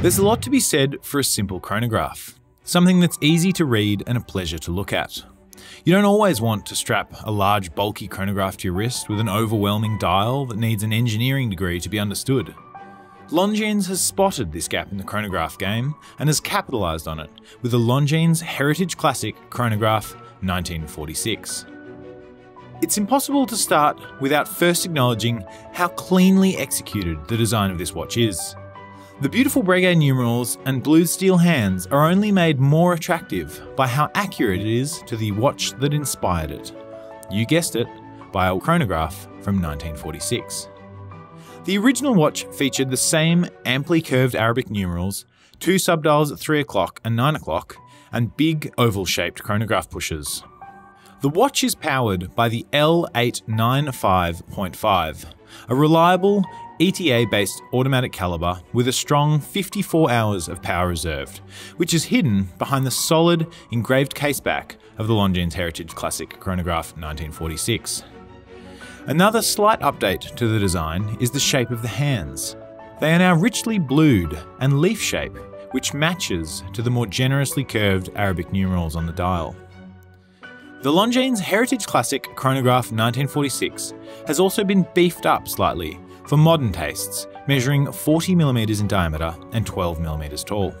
There's a lot to be said for a simple chronograph, something that's easy to read and a pleasure to look at. You don't always want to strap a large, bulky chronograph to your wrist with an overwhelming dial that needs an engineering degree to be understood. Longines has spotted this gap in the chronograph game and has capitalised on it with the Longines Heritage Classic Chronograph 1946. It's impossible to start without first acknowledging how cleanly executed the design of this watch is. The beautiful Breguet numerals and blue steel hands are only made more attractive by how accurate it is to the watch that inspired it. You guessed it, by a chronograph from 1946. The original watch featured the same amply curved Arabic numerals, two subdials at 3 o'clock and 9 o'clock, and big oval shaped chronograph pushers. The watch is powered by the L895.5, a reliable ETA based automatic caliber with a strong 54 hours of power reserved, which is hidden behind the solid engraved caseback of the Longines Heritage Classic Chronograph 1946. Another slight update to the design is the shape of the hands. They are now richly blued and leaf shape, which matches to the more generously curved Arabic numerals on the dial. The Longines Heritage Classic Chronograph 1946 has also been beefed up slightly for modern tastes, measuring 40mm in diameter and 12mm tall.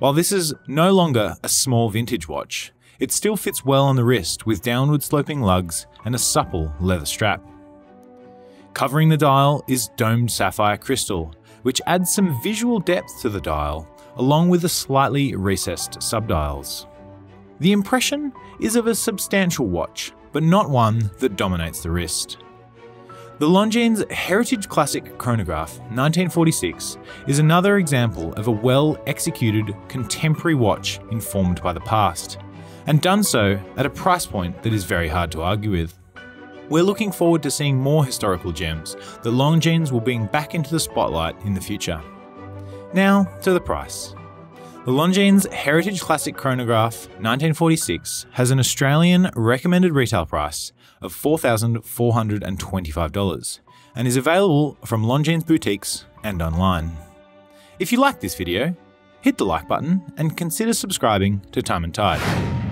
While this is no longer a small vintage watch, it still fits well on the wrist with downward sloping lugs and a supple leather strap. Covering the dial is domed sapphire crystal, which adds some visual depth to the dial, along with the slightly recessed subdials. The impression is of a substantial watch, but not one that dominates the wrist. The Longines Heritage Classic Chronograph 1946 is another example of a well executed contemporary watch informed by the past and done so at a price point that is very hard to argue with. We're looking forward to seeing more historical gems that Longines will bring back into the spotlight in the future. Now to the price. The Longines Heritage Classic Chronograph 1946 has an Australian recommended retail price of $4,425 and is available from Longines boutiques and online. If you like this video, hit the like button and consider subscribing to Time and Tide.